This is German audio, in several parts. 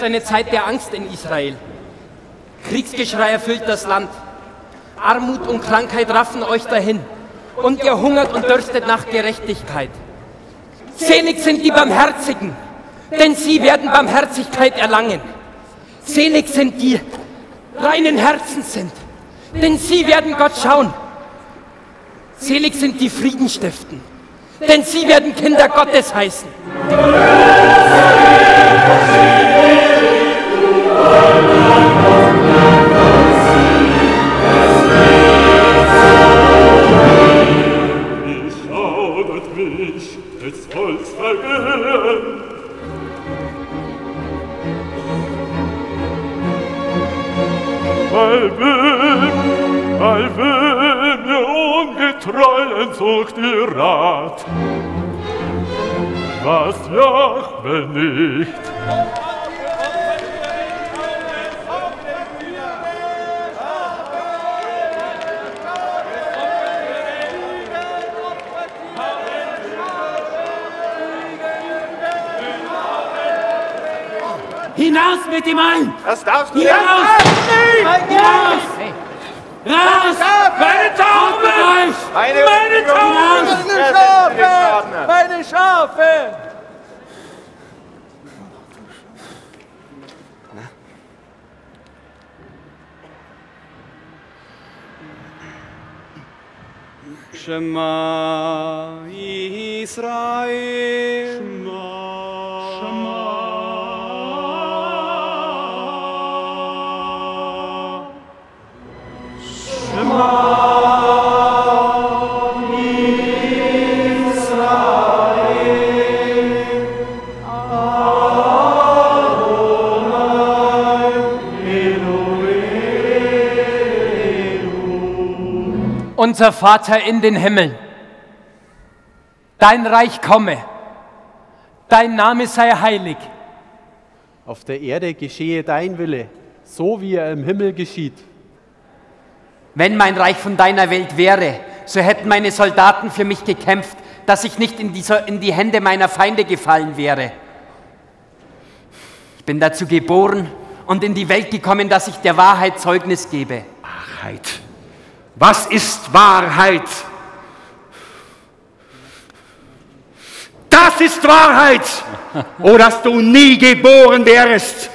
herrscht eine Zeit der Angst in Israel. Kriegsgeschrei erfüllt das Land. Armut und Krankheit raffen euch dahin. Und ihr hungert und dürstet nach Gerechtigkeit. Selig sind die Barmherzigen, denn sie werden Barmherzigkeit erlangen. Selig sind die reinen Herzens sind, denn sie werden Gott schauen. Selig sind die Friedenstiften, denn sie werden Kinder Gottes heißen. Bei wem, bei wem ihr ungetreuen sucht ihr Rat? Was ja, wenn nicht? Hinaus mit ihm allen! Das darfst du nicht! Hinaus! Hinaus! Raus! Meine Tauben! Meine, Meine Tauben! Meine Schafe! Meine Schafe! Shema Israel. Unser Vater in den Himmeln, dein Reich komme, dein Name sei heilig. Auf der Erde geschehe dein Wille, so wie er im Himmel geschieht. Wenn mein Reich von deiner Welt wäre, so hätten meine Soldaten für mich gekämpft, dass ich nicht in die, in die Hände meiner Feinde gefallen wäre. Ich bin dazu geboren und in die Welt gekommen, dass ich der Wahrheit Zeugnis gebe. Wahrheit. Was ist Wahrheit? Das ist Wahrheit! Oh, dass du nie geboren wärest!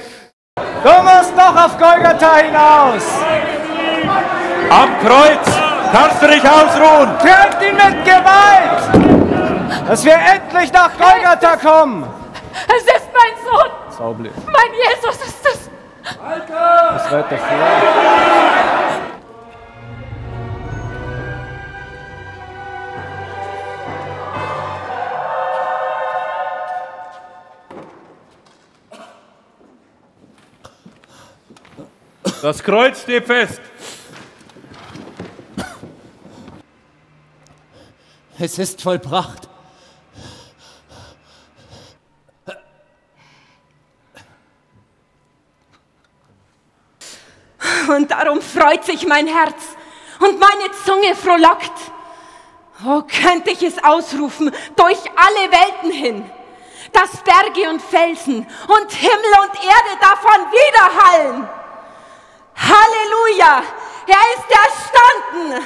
Du musst noch auf Golgatha hinaus! Am Kreuz kannst du dich ausruhen! Treibt ihn mit Gewalt! Dass wir endlich nach Golgatha kommen! Es ist mein Sohn! Saublöd. Mein Jesus ist es! Das wird der Fehler. Das Kreuz steht fest. Es ist vollbracht. Und darum freut sich mein Herz und meine Zunge frohlockt. Oh, könnte ich es ausrufen durch alle Welten hin, dass Berge und Felsen und Himmel und Erde davon widerhallen. Halleluja! Er ist erstanden!